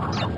you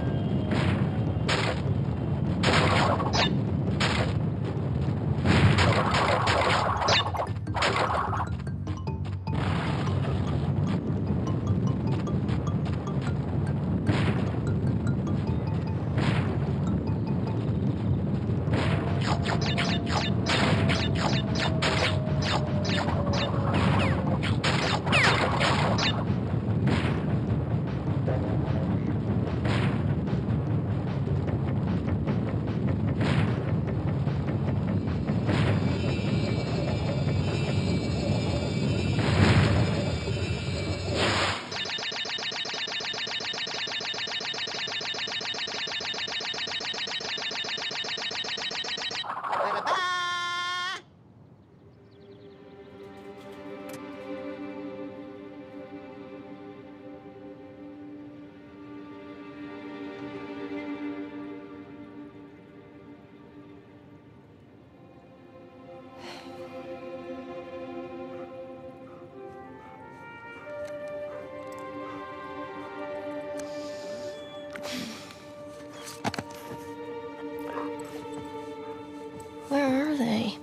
Where are they?